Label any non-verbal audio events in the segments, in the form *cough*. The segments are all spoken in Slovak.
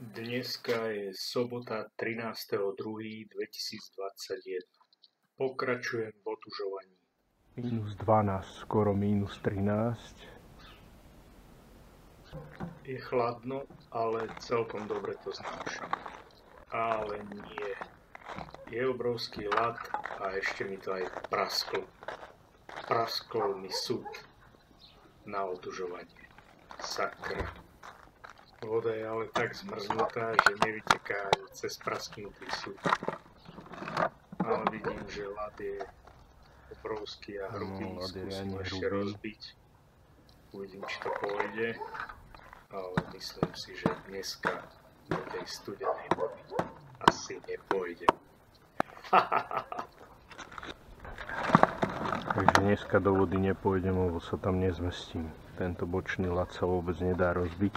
Dneska je sobota 13.2.2021. Pokračujem v otužovaní. Minus 12, skoro minus 13. Je chladno, ale celkom dobre to znášam. Ale nie. Je obrovský lat a ešte mi to aj prasklo. Praskol mi súd na otužovanie. Sakra. Voda je ale tak zmrznutá, že nevyteká cez prasknutý súd. Ale vidím, že ľad je obrovský a hrubý. No, Skúsim ešte rozbiť. Uvidím, či to pôjde. Ale myslím si, že dneska do tej studenej vody asi nepôjde. *laughs* Takže dneska do vody nepôjdem, lebo sa tam nezmestím. Tento bočný ľad sa vôbec nedá rozbiť.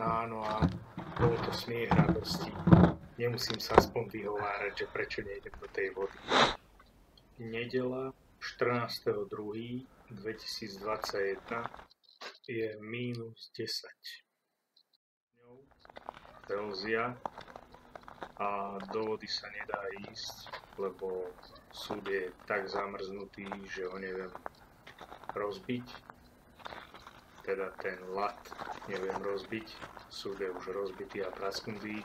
Áno a bolo to smiech radosti. Nemusím sa aspoň vyhovárať, že prečo nejdem do tej vody. Nedela 14.2.2021 je mínus 10 stupňov Celzia a do vody sa nedá ísť, lebo súd je tak zamrznutý, že ho neviem rozbiť. Teda ten lat neviem rozbiť, súd je už rozbitý a prasknutý,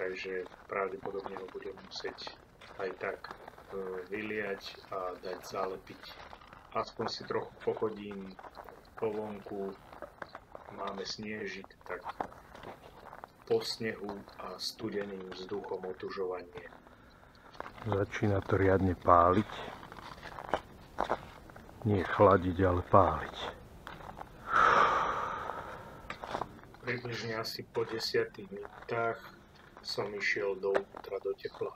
takže pravdepodobne ho budem musieť aj tak e, vyliať a dať zalepiť. Aspoň si trochu pochodím po vonku, máme sniežik, tak po snehu a studeným vzduchom otužovanie. Začína to riadne páliť. Nie chladiť, ale páliť. Približne asi po 10 minútach som išiel dovnútra do tepla.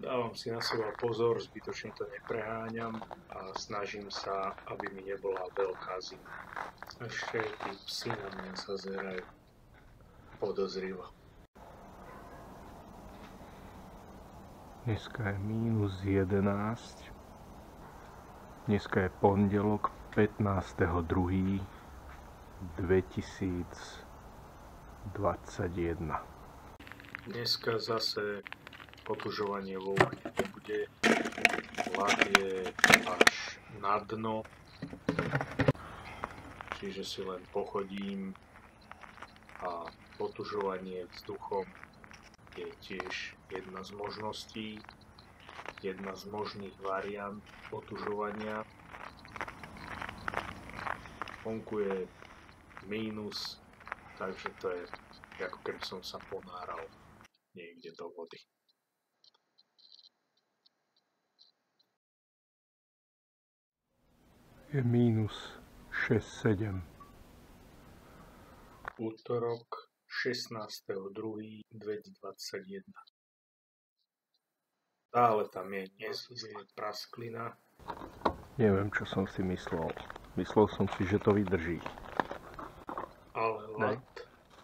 Dávam si na seba pozor, zbytočne to nepreháňam a snažím sa, aby mi nebola veľká zima. Aj tí psi na mňa sa zerajú podozrivo. Dneska je minus 11. Dneska je pondelok 15.2. 2021. Dneska zase otužovanie vo vode nebude. Ľad je až na dno. Čiže si len pochodím a otužovanie vzduchom je tiež jedna z možností, jedna z možných variant otužovania. Vonku je mínus, takže to je ako keby som sa ponáral niekde do vody. Je minus 6-7. Útorok 16.2.2021 Stále tam je nezlý prasklina. Neviem, čo som si myslel. Myslel som si, že to vydrží. Lat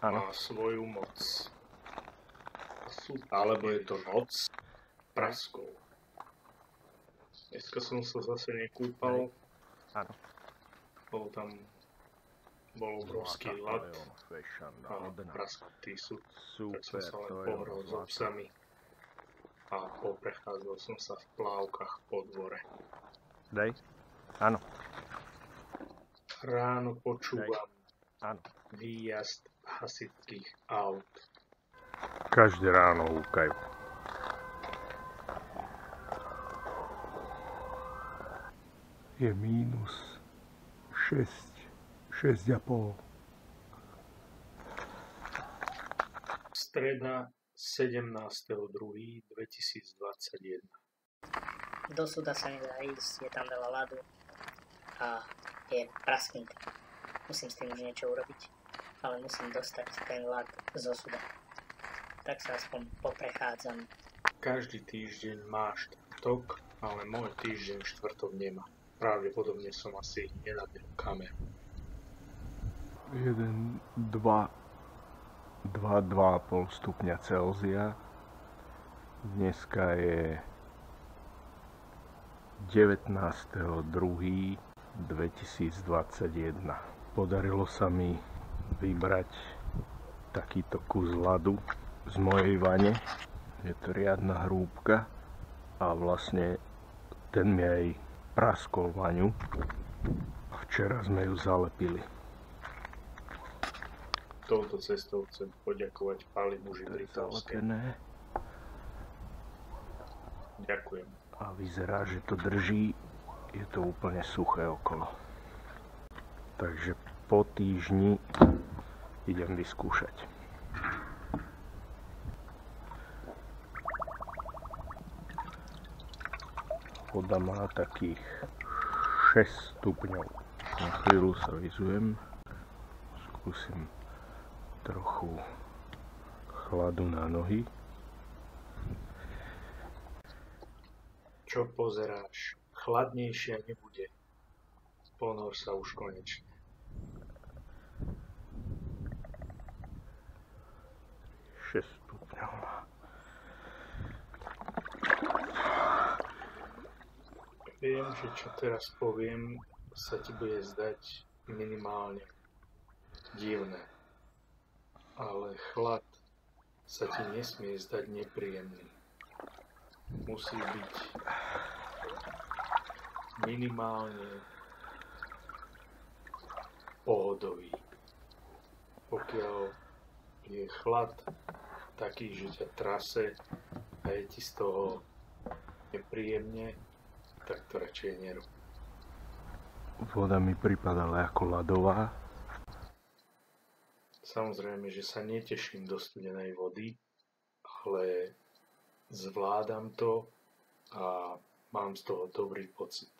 Áno. má svoju moc. Alebo je to noc praskov. Dneska som sa zase nekúpal, Áno. bol tam bol obrovský lat a prasknutý sú. Tak som sa len pohral s psami a poprechádzal som sa v plávkach po dvore. Dej? Áno, Ráno počúvam áno. Výjazd hasičských aut. Každé ráno húkajú. Je mínus 6, 6,5. Streda 17.2.2021 Do súda sa nedá ísť, je tam veľa ľadu a je prasknutý. Musím s tým už niečo urobiť, ale musím dostať ten ľad zo súda. Tak sa aspoň poprechádzam. Každý týždeň má štvrtok, ale môj týždeň štvrtok nemá. Pravdepodobne som asi nenabil kameru. 1, 2, 2, 2,5 stupňa Celzia. Dneska je 19.2.2021. Podarilo sa mi vybrať takýto kus ľadu z mojej vane. Je to riadna hrúbka a vlastne ten mi aj praskol vaňu. A včera sme ju zalepili. Touto cestou chcem poďakovať Palimu Židritovské. Zalepené Ďakujem. a vyzerá, že to drží. Je to úplne suché okolo. Takže po týždni idem vyskúšať. Voda má takých 6 stupňov. Na chvíľu sa vyzujem. Skúsim trochu chladu na nohy. Čo pozeráš? Chladnejšia nebude. Ponor sa už konečne. Šesť stupňov. Viem, že čo teraz poviem, sa ti bude zdať minimálne divné. Ale chlad sa ti nesmie zdať nepríjemný. Musí byť minimálne pohodový. Pokiaľ je chlad taký, že ťa trase a je ti z toho nepríjemne, tak to radšej nerob. Voda mi pripadala ako ľadová. Samozrejme, že sa neteším do studenej vody, ale zvládam to a mám z toho dobrý pocit.